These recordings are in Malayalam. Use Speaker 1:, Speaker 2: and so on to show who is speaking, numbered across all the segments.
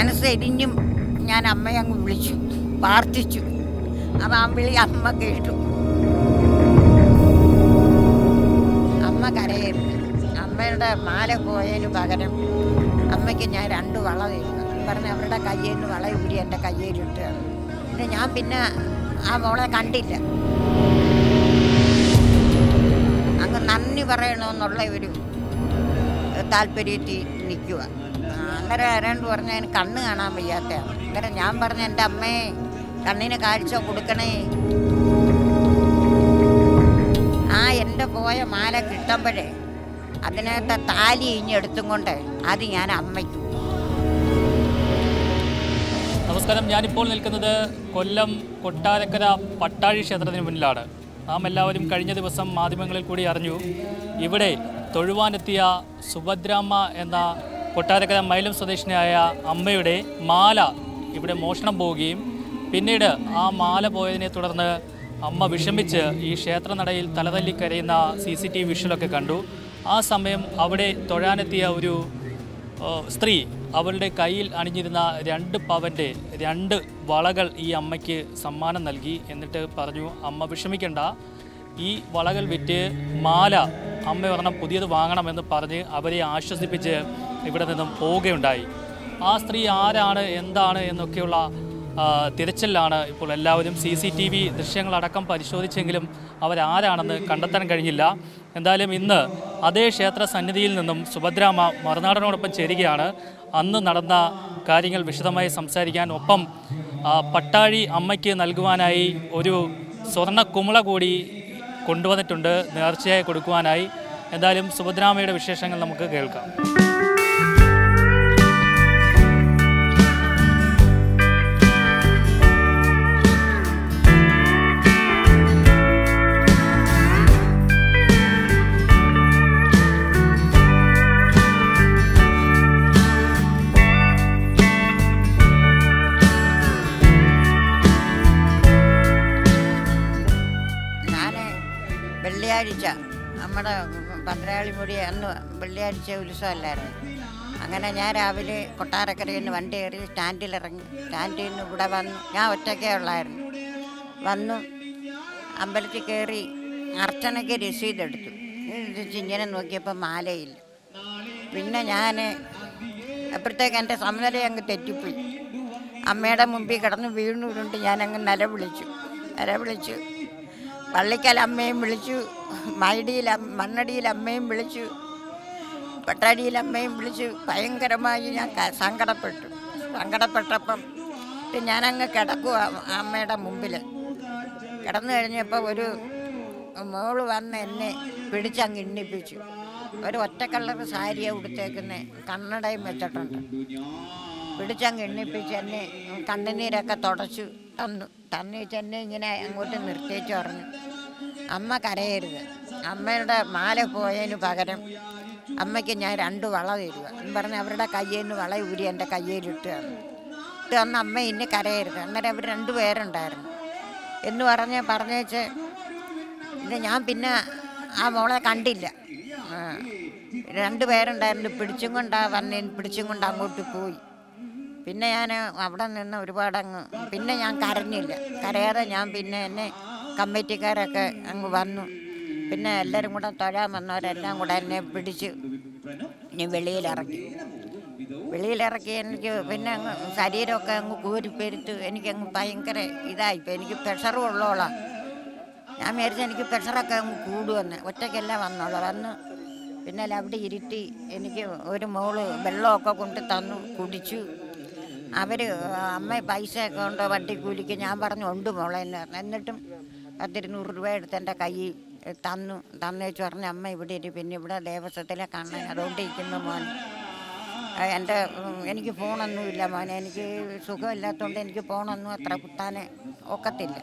Speaker 1: മനസ്സെരിഞ്ഞും ഞാൻ അമ്മയെ അങ്ങ് വിളിച്ചു പ്രാർത്ഥിച്ചു. അത് ആ വിളി അമ്മ കേട്ടു. അമ്മ കരയരുത് അമ്മയുടെ മാല പോയതിന് പകരം അമ്മയ്ക്ക് ഞാൻ രണ്ട് വള തരുന്നു. പറഞ്ഞ് അവരുടെ കയ്യിൽ നിന്ന് വള ഊരി എന്റെ കയ്യേലിട്ട് പിന്നെ ഞാൻ പിന്നെ ആ മോളെ കണ്ടില്ല. അങ്ങ് നന്ദി പറയണമെന്നുള്ള ഒരു താല്പര്യത്തിൽ നിൽക്കുക അന്നേരം ആരാണ്ട് പറഞ്ഞ അതിന് കണ്ണ് കാണാൻ വയ്യാത്ത അന്നേരം ഞാൻ പറഞ്ഞ എന്റെ അമ്മയെ കണ്ണിന് കാഴ്ച കൊടുക്കണേ. ആ എന്റെ പോയ മാല കിട്ടുമ്പോഴേ അതിനകത്തെ താലി ഇഞ്ഞെടുത്തും കൊണ്ട് അത് ഞാൻ അമ്മയ്ക്ക്.
Speaker 2: നമസ്കാരം. ഞാനിപ്പോൾ നിൽക്കുന്നത് കൊല്ലം കൊട്ടാരക്കര പട്ടാഴി ക്ഷേത്രത്തിന് മുന്നിലാണ്. നാം എല്ലാവരും കഴിഞ്ഞ ദിവസം മാധ്യമങ്ങളിൽ കൂടി അറിഞ്ഞു. ഇവിടെ തൊഴുവാനെത്തിയ സുഭദ്രാമ്മ എന്ന കൊട്ടാരക്കര മൈലം സ്വദേശിനിയായ അമ്മയുടെ മാല ഇവിടെ മോഷണം പോവുകയും പിന്നീട് ആ മാല പോയതിനെ തുടർന്ന് അമ്മ വിഷമിച്ച് ഈ ക്ഷേത്രനടയിൽ തലതല്ലി കരയുന്ന സി സി ടി വി വിഷ്വലൊക്കെ കണ്ടു. ആ സമയം അവിടെ തൊഴാനെത്തിയ ഒരു സ്ത്രീ അവളുടെ കയ്യിൽ അണിഞ്ഞിരുന്ന രണ്ട് പവന്റെ രണ്ട് വളകൾ ഈ അമ്മയ്ക്ക് സമ്മാനം നൽകി എന്നിട്ട് പറഞ്ഞു അമ്മ വിഷമിക്കണ്ട. ഈ വളകൾ വിറ്റ് മാല അമ്മ പറഞ്ഞ പുതിയത് വാങ്ങണമെന്ന് പറഞ്ഞ് അവരെ ആശ്വസിപ്പിച്ച് ഇവിടെ നിന്നും പോവുകയുണ്ടായി. ആ സ്ത്രീ ആരാണ് എന്താണ് എന്നൊക്കെയുള്ള തിരച്ചിലാണ് ഇപ്പോൾ എല്ലാവരും സി സി ടി വി ദൃശ്യങ്ങളടക്കം പരിശോധിച്ചെങ്കിലും അവരാരാണെന്ന് കണ്ടെത്താൻ കഴിഞ്ഞില്ല. എന്തായാലും ഇന്ന് അതേ ക്ഷേത്ര സന്നിധിയിൽ നിന്നും സുഭദ്രാമ മറുനാടനോടൊപ്പം ചേരുകയാണ്. അന്ന് നടന്ന കാര്യങ്ങൾ വിശദമായി സംസാരിക്കാൻ ഒപ്പം പട്ടാഴി അമ്മയ്ക്ക് നൽകുവാനായി ഒരു സ്വർണ കുമിള കൂടി കൊണ്ടുവന്നിട്ടുണ്ട്. നേർച്ചയായി കൊടുക്കുവാനായി. എന്തായാലും സുഭദ്രാമയുടെ വിശേഷങ്ങൾ നമുക്ക് കേൾക്കാം.
Speaker 1: നമ്മുടെ പന്ത്രയാളിമുടി അന്ന് വെള്ളിയാഴ്ച ഉത്സവമല്ലായിരുന്നു. അങ്ങനെ ഞാൻ രാവിലെ കൊട്ടാരക്കരയിൽ നിന്ന് വണ്ടി കയറി സ്റ്റാൻഡിൽ ഇറങ്ങി. സ്റ്റാൻഡിൽ നിന്ന് ഇവിടെ വന്നു ഞാൻ ഒറ്റയ്ക്കേ ഉള്ളായിരുന്നു. വന്നു അമ്പലത്തിൽ കയറി അർച്ചനയ്ക്ക് രസീത് എടുത്തു. എടുത്ത് ഇങ്ങനെ നോക്കിയപ്പോൾ മാലയില്ല. പിന്നെ ഞാൻ അപ്പോഴത്തേക്ക് എന്റെ സമനില അങ്ങ് തെറ്റിപ്പോയി. അമ്മയുടെ മുമ്പിൽ കിടന്ന് വീണുകൊണ്ട് ഞാനങ്ങ് നിലവിളിച്ചു നിലവിളിച്ചു പള്ളിക്കൽ അമ്മയും വിളിച്ചു മൈഡിയിൽ മണ്ണടിയിൽ അമ്മയും വിളിച്ചു പട്ടാടിയിൽ അമ്മയും വിളിച്ചു. ഭയങ്കരമായി ഞാൻ സങ്കടപ്പെട്ടു. സങ്കടപ്പെട്ടപ്പം ഞാനങ്ങ് കിടക്കുക അമ്മയുടെ മുമ്പിൽ കിടന്നു കഴിഞ്ഞപ്പോൾ ഒരു മോൾ വന്ന് എന്നെ പിടിച്ചങ്ങ് ഇണ്ണിപ്പിച്ചു. ഒരു ഒറ്റ കളർ സാരിയാണ് ഉടുത്തേക്കുന്നത് കണ്ണടയും വെച്ചിട്ടുണ്ട്. പിടിച്ചങ്ങ് എണ്ണിപ്പിച്ച് എന്നെ കണ്ണുനീരൊക്കെ തുടച്ചു. തന്നു തന്നു വെച്ചെന്നെ ഇങ്ങനെ അങ്ങോട്ട് നിർത്തിച്ചു പറഞ്ഞു അമ്മ കരയരുത്. അമ്മയുടെ മാല പോയതിന് പകരം അമ്മയ്ക്ക് ഞാൻ രണ്ട് വള തരുക എന്ന് പറഞ്ഞ് അവരുടെ കയ്യിൽ നിന്ന് വള ഊരി എന്റെ കയ്യിലിട്ട് തന്നു. ഇട്ട് തന്ന അമ്മ ഇന്നെ കരയരുത്. അന്നേരം അവർ രണ്ട് പേരുണ്ടായിരുന്നു. എന്ന് പറഞ്ഞ് പറഞ്ഞേച്ച് പിന്നെ ഞാൻ പിന്നെ ആ മോളെ കണ്ടില്ല. രണ്ട് പേരുണ്ടായിരുന്നു. പിടിച്ചും കൊണ്ടാ വന്ന് പിടിച്ചും കൊണ്ട് അങ്ങോട്ട് പോയി. പിന്നെ ഞാൻ അവിടെ നിന്ന് ഒരുപാട് അങ്ങ് പിന്നെ ഞാൻ കരഞ്ഞില്ല. കരയാതെ ഞാൻ പിന്നെ എന്നെ കമ്മിറ്റിക്കാരൊക്കെ അങ്ങ് വന്നു. പിന്നെ എല്ലാവരും കൂടെ തൊഴാൻ വന്നവരെല്ലാം കൂടെ എന്നെ പിടിച്ച് ഇനി വെളിയിലിറക്കി. വെളിയിലിറക്കി എനിക്ക് പിന്നെ അങ്ങ് ശരീരമൊക്കെ അങ്ങ് കൂരിപ്പെരുത്ത് എനിക്കങ്ങ് ഭയങ്കര ഇതായിപ്പോൾ എനിക്ക് പ്രഷറും ഉള്ളോളാം. ഞാൻ വിചാരിച്ചു എനിക്ക് പ്രഷറൊക്കെ അങ്ങ് കൂടുവന്ന് ഒറ്റയ്ക്കല്ല വന്നോളാം. വന്ന് പിന്നെ അവിടെ ഇരുത്തി എനിക്ക് ഒരു മോൾ വെള്ളമൊക്കെ കൊണ്ട് തന്നു കുടിച്ചു. അവർ അമ്മ പൈസയൊക്കെ ഉണ്ടോ? വണ്ടിക്കൂലിക്ക് ഞാൻ പറഞ്ഞു ഉണ്ട് മോളെ എന്ന് പറഞ്ഞു. എന്നിട്ടും പത്തിരുന്നൂറ് രൂപ എടുത്ത് എന്റെ കയ്യിൽ തന്നു. തന്നേച്ച് പറഞ്ഞ അമ്മ ഇവിടെ ഇരി. പിന്നെ ഇവിടെ ദേവസ്വത്തിലെ കണ്ണൻ അതുകൊണ്ട് ഇരിക്കുന്നു മോൻ എന്റെ എനിക്ക് ഫോണൊന്നുമില്ല മോനെ. എനിക്ക് സുഖമില്ലാത്തതുകൊണ്ട് എനിക്ക് ഫോണൊന്നും അത്ര കുത്താൻ ഒക്കത്തില്ല.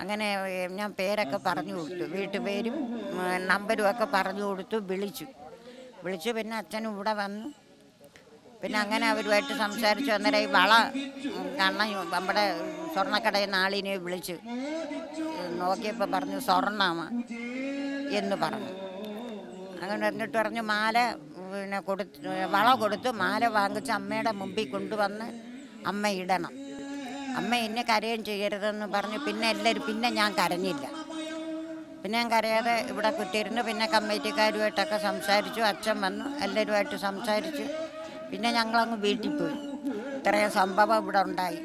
Speaker 1: അങ്ങനെ ഞാൻ പേരൊക്കെ പറഞ്ഞു കൊടുത്തു. വീട്ടുപേരും നമ്പരും ഒക്കെ പറഞ്ഞു കൊടുത്തു വിളിച്ചു. വിളിച്ചു പിന്നെ അച്ഛനും ഇവിടെ വന്നു. പിന്നെ അങ്ങനെ അവരുമായിട്ട് സംസാരിച്ചു അന്നേരം ഈ വള കണ്ണ നമ്മുടെ സ്വർണക്കടയിൽ ആളിനെ വിളിച്ചു നോക്കിയപ്പോൾ പറഞ്ഞു സ്വർണമ എന്ന് പറഞ്ഞു. അങ്ങനെ എന്നിട്ട് പറഞ്ഞു മാല പിന്നെ കൊടുത്ത് വള കൊടുത്ത് മാല വാങ്ങിച്ച് അമ്മയുടെ മുമ്പിൽ കൊണ്ടുവന്ന് അമ്മ ഇടണം. അമ്മ എന്നെ കരയും ചെയ്യരുതെന്ന് പറഞ്ഞു. പിന്നെ എല്ലാവരും പിന്നെ ഞാൻ കരഞ്ഞില്ല. പിന്നെ ഞാൻ കരയാതെ ഇവിടെ കുറ്റിയിരുന്നു പിന്നെ കമ്മിറ്റിക്കാരുമായിട്ടൊക്കെ സംസാരിച്ചു. അച്ഛൻ വന്നു എല്ലാവരുമായിട്ട് സംസാരിച്ചു പിന്നെ ഞങ്ങളങ്ങ് വീട്ടിൽ പോയി. ഇത്രയും സംഭവം ഇവിടെ ഉണ്ടായി.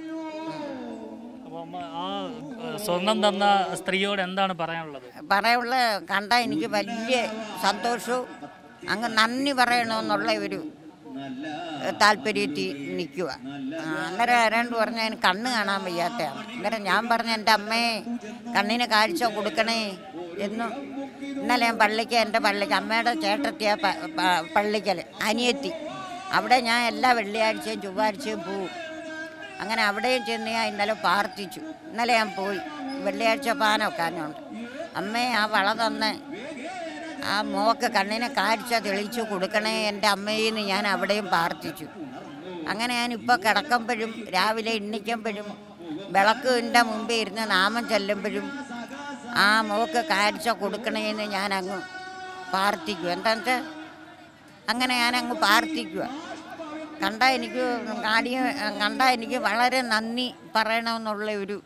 Speaker 2: ആ സ്വർണം തന്ന സ്ത്രീയോട് എന്താണ് പറയാനുള്ളത്?
Speaker 1: പറയാനുള്ള കണ്ട എനിക്ക് വലിയ സന്തോഷവും അങ്ങ് നന്ദി പറയണമെന്നുള്ള ഒരു താല്പര്യത്തിൽ നിൽക്കുക. അന്നേരം ആരാണ്ട് പറഞ്ഞാൽ എനിക്ക് കണ്ണ് കാണാൻ വയ്യാത്തതാണ് അന്നേരം ഞാൻ പറഞ്ഞ എന്റെ അമ്മയെ കണ്ണിന് കാഴ്ച കൊടുക്കണേ എന്നും ഇന്നലെ ഞാൻ പള്ളിക്ക് എന്റെ പള്ളിക്ക് അമ്മയുടെ ചേട്ടത്തിയ പള്ളിക്കൽ അനിയത്തി. അവിടെ ഞാൻ എല്ലാ വെള്ളിയാഴ്ചയും ചൊവ്വാഴ്ചയും പോവും. അങ്ങനെ അവിടെയും ചെന്ന് ഞാൻ ഇന്നലെ പ്രാർത്ഥിച്ചു. ഇന്നലെ ഞാൻ പോയി. വെള്ളിയാഴ്ച പാനൊക്കെ അതിനുണ്ട് അമ്മേ ആ വള തന്ന് ആ മോക്ക് കണ്ണിനെ കാഴ്ച തെളിച്ചു കൊടുക്കണേ എന്റെ അമ്മയെന്ന് ഞാൻ അവിടെയും പ്രാർത്ഥിച്ചു. അങ്ങനെ ഞാൻ ഇപ്പോൾ കിടക്കുമ്പോഴും രാവിലെ എണ്ണിക്കുമ്പോഴും വിളക്കിന്റെ മുമ്പിൽ ഇരുന്ന് നാമം ചെല്ലുമ്പോഴും ആ മോക്ക് കാഴ്ച കൊടുക്കണേന്ന് ഞാൻ അങ്ങ് പ്രാർത്ഥിക്കും. എന്താണെന്ന് വെച്ചാൽ അങ്ങനെ ഞാൻ അങ്ങ് പ്രാർത്ഥിക്കുക കണ്ട എനിക്ക് കാടിയ കണ്ട എനിക്ക് വളരെ നന്ദി പറയണമെന്നുള്ള ഒരു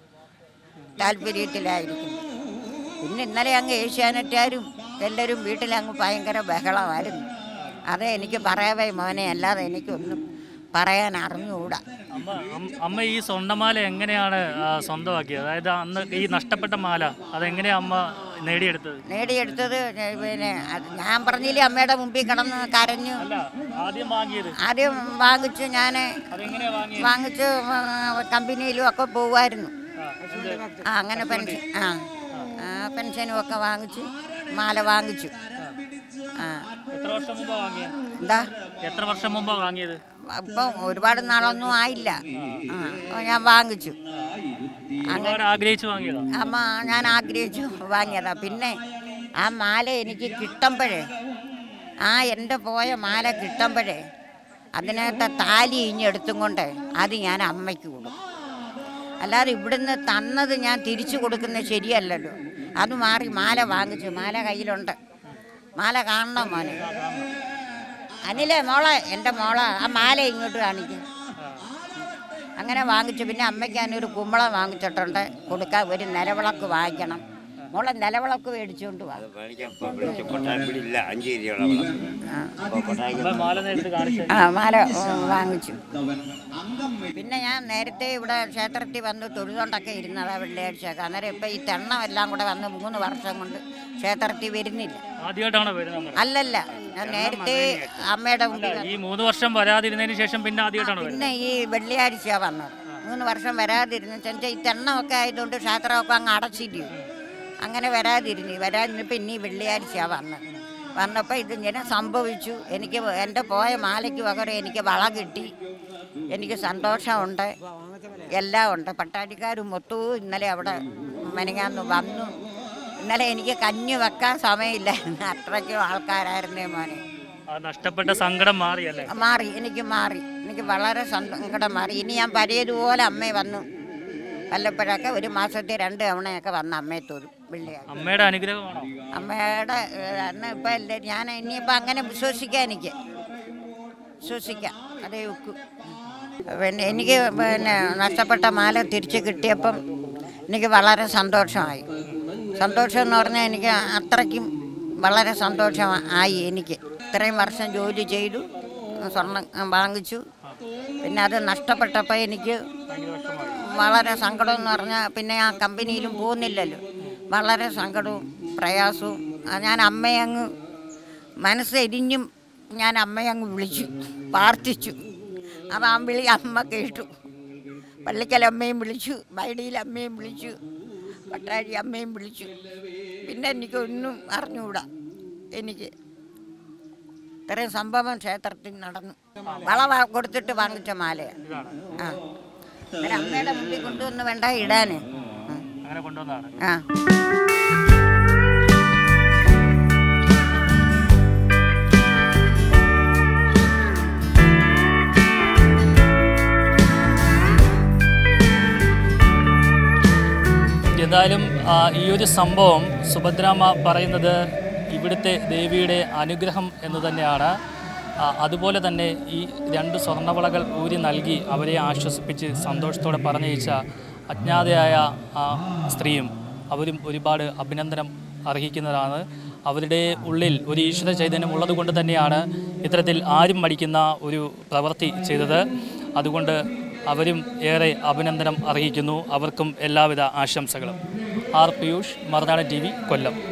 Speaker 1: താല്പര്യത്തിലായിരിക്കും പിന്നെ ഇന്നലെ അങ്ങ് ഏഷ്യാനെറ്റുകാരും എല്ലാവരും വീട്ടിലങ്ങ് ഭയങ്കര ബഹളമായിരുന്നു. അതേ എനിക്ക് പറയാവേ മോനെ അല്ലാതെ എനിക്കൊന്നും പറയാൻ അറിഞ്ഞുകൂടാ.
Speaker 2: അമ്മ ഈ സ്വർണമാല എങ്ങനെയാണ് സ്വന്തമാക്കിയത്? അതായത് അന്ന് ഈ നഷ്ടപ്പെട്ട മാല അതെങ്ങനെയാ അമ്മ നേടിയെടുത്തത്?
Speaker 1: നേടിയെടുത്തത് പിന്നെ അത് ഞാൻ പറഞ്ഞില്ലേ അമ്മയുടെ മുമ്പിൽ കിടന്ന് കരഞ്ഞു.
Speaker 2: ആദ്യം വാങ്ങിയത്?
Speaker 1: ആദ്യം വാങ്ങിച്ചു ഞാൻ വാങ്ങിച്ച് കമ്പനിയിലും ഒക്കെ പോവായിരുന്നു
Speaker 2: ആ,
Speaker 1: അങ്ങനെ പെൻഷൻ ആ ആ, പെൻഷനും ഒക്കെ വാങ്ങിച്ചു മാല വാങ്ങിച്ചു. ആ.
Speaker 2: എത്ര വർഷം മുമ്പാ വാങ്ങിയത്
Speaker 1: എന്താ?
Speaker 2: എത്ര വർഷം മുമ്പ് വാങ്ങിയത്?
Speaker 1: അപ്പം ഒരുപാട് നാളൊന്നും ആയില്ല. ആ അപ്പോൾ ഞാൻ വാങ്ങിച്ചു.
Speaker 2: ആഗ്രഹിച്ചു വാങ്ങിയതാ?
Speaker 1: അമ്മ ഞാൻ ആഗ്രഹിച്ചു വാങ്ങിയതാ. പിന്നെ ആ മാല എനിക്ക് കിട്ടുമ്പോഴേ ആ എന്റെ പോയ മാല കിട്ടുമ്പോഴേ അതിനകത്തെ താലി ഇഞ്ഞെടുത്തും കൊണ്ട് അത് ഞാൻ അമ്മയ്ക്ക് കൊടുക്കും. അല്ലാതെ ഇവിടുന്ന് തന്നത് ഞാൻ തിരിച്ചു കൊടുക്കുന്നത് ശരിയല്ലല്ലോ. അത് മാറി മാല വാങ്ങിച്ചു. മാല കയ്യിലുണ്ട്. മാല കാണണം മോനെ. അനിലേ മോളെ എന്റെ മോളെ ആ മാല ഇങ്ങോട്ട് കാണിക്കും. അങ്ങനെ വാങ്ങിച്ചു. പിന്നെ അമ്മയ്ക്ക് കുമ്പളം വാങ്ങിച്ചിട്ടുണ്ട്. കൊടുക്കാൻ ഒരു നിലവിളക്ക് വാങ്ങിക്കണം. മോളെ നിലവിളക്ക് മേടിച്ചുകൊണ്ട് വാ. ആ.
Speaker 2: മാല നേരിട്ട് കാണിച്ചു
Speaker 1: ആ മാല വാങ്ങിച്ചു. പിന്നെ ഞാൻ നേരത്തെ ഇവിടെ ക്ഷേത്രത്തിൽ വന്ന് തൊഴുതുകൊണ്ടൊക്കെ ഇരുന്നതാ വെള്ളിയാഴ്ചയൊക്കെ. അന്നേരം ഇപ്പം ഈ തെണ്ണമെല്ലാം കൂടെ വന്ന് മൂന്ന് വർഷം കൊണ്ട് ക്ഷേത്രത്തിൽ വരുന്നില്ല.
Speaker 2: ആദ്യമായിട്ടാണോ വരുന്നത്
Speaker 1: അല്ലല്ല ഞാൻ നേരത്തെ അമ്മയുടെ മുമ്പിൽ
Speaker 2: ഈ മൂന്ന് വർഷം വരാതിരുന്നതിന് ശേഷം പിന്നെ ആദ്യമായിട്ടാണോ
Speaker 1: പിന്നെ ഈ വെള്ളിയാഴ്ച വന്നത്. മൂന്ന് വർഷം വരാതിരുന്നു വെച്ചാൽ ഈ തെണ്ണമൊക്കെ ആയതുകൊണ്ട് ക്ഷേത്രമൊക്കെ അങ്ങ് അടച്ചിരിക്കും. അങ്ങനെ വരാതിരുന്നു. വരാതിരുന്നപ്പോൾ ഇനി വെള്ളിയാഴ്ചയാണ് വന്നത്. വന്നപ്പോൾ ഇതിങ്ങനെ സംഭവിച്ചു. എനിക്ക് എന്റെ പോയ മാലയ്ക്ക് പകരം എനിക്ക് വള കിട്ടി. എനിക്ക് സന്തോഷമുണ്ട്. എല്ലാം ഉണ്ട്. പട്ടാടിക്കാരും മൊത്തവും ഇന്നലെ അവിടെ മെനങ്ങാന്ന് വന്നു. ഇന്നലെ എനിക്ക് കഞ്ഞി വെക്കാൻ സമയമില്ലായിരുന്നു. അത്രയ്ക്കും ആൾക്കാരായിരുന്നേ മോനെ.
Speaker 2: നഷ്ടപ്പെട്ട സങ്കടം മാറിയല്ലേ
Speaker 1: മാറി. എനിക്ക് മാറി. എനിക്ക് വളരെ സങ്കടം മാറി. ഇനി ഞാൻ പഴയതുപോലെ അമ്മ വന്നു. വല്ലപ്പോഴൊക്കെ ഒരു മാസത്തിൽ രണ്ട് തവണയൊക്കെ വന്ന അമ്മയെ തോന്നും വെള്ളിയാഴ്ച
Speaker 2: അമ്മയുടെ അനുഗ്രഹമാണ്?
Speaker 1: അമ്മയുടെ അന്ന് ഇപ്പം അല്ലേ ഞാൻ ഇനിയിപ്പോൾ അങ്ങനെ വിശ്വസിക്കാം എനിക്ക്. വിശ്വസിക്കാം. അതേ ഒക്കു പിന്നെ എനിക്ക് പിന്നെ നഷ്ടപ്പെട്ട മാല തിരിച്ച് കിട്ടിയപ്പം എനിക്ക് വളരെ സന്തോഷമായി. സന്തോഷം എന്ന് പറഞ്ഞാൽ എനിക്ക് അത്രയ്ക്കും വളരെ സന്തോഷം ആയി എനിക്ക്. ഇത്രയും വർഷം ജോലി ചെയ്തു സ്വർണം വാങ്ങിച്ചു. പിന്നെ അത് നഷ്ടപ്പെട്ടപ്പോൾ എനിക്ക് വളരെ സങ്കടം എന്ന് പറഞ്ഞാൽ പിന്നെ ആ കമ്പനിയിലും പോകുന്നില്ലല്ലോ. വളരെ സങ്കടവും പ്രയാസവും. ഞാൻ അമ്മയെ അങ്ങ് മനസ്സെരിഞ്ഞും ഞാൻ അമ്മയെ അങ്ങ് വിളിച്ചു പ്രാർത്ഥിച്ചു. അത് ആ വിളി അമ്മ കേട്ടു. പള്ളിക്കൽ അമ്മയും വിളിച്ചു ബൈഡിയിൽ അമ്മയും വിളിച്ചു പട്ടാഴി അമ്മയും വിളിച്ചു. പിന്നെ എനിക്ക് ഒന്നും അറിഞ്ഞുകൂടാ. എനിക്ക് ഇത്രയും സംഭവം ക്ഷേത്രത്തിൽ നടന്നു. വള വാ- കൊടുത്തിട്ട് വാങ്ങിച്ച മാലയാണ് ആ. അമ്മയുടെ മുമ്പിൽ കൊണ്ടുവന്ന് വേണ്ട ഇടാന്.
Speaker 2: അങ്ങനെ
Speaker 1: ആ.
Speaker 2: എന്തായാലും ഈ ഒരു സംഭവം സുഭദ്രാമ്മ പറയുന്നത് ഇവിടുത്തെ ദേവിയുടെ അനുഗ്രഹം എന്ന് തന്നെയാണ്. അതുപോലെ തന്നെ ഈ രണ്ട് സ്വർണവളകൾ ഊരി നൽകി അവരെ ആശ്വസിപ്പിച്ച് സന്തോഷത്തോടെ പറഞ്ഞയച്ച അജ്ഞാതയായ സ്ത്രീയും അവരും ഒരുപാട് അഭിനന്ദനം അർഹിക്കുന്നതാണ്. അവരുടെ ഉള്ളിൽ ഒരു ഈശ്വര ചൈതന്യം ഉള്ളതുകൊണ്ട് തന്നെയാണ് ഇത്തരത്തിൽ ആരും മടിക്കുന്ന ഒരു പ്രവൃത്തി ചെയ്തത്. അതുകൊണ്ട് അവരും ഏറെ അഭിനന്ദനം അർഹിക്കുന്നു. അവർക്കും എല്ലാവിധ ആശംസകളും. ആർ പിയൂഷ് മറുനാടൻ ടി കൊല്ലം.